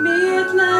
Midnight.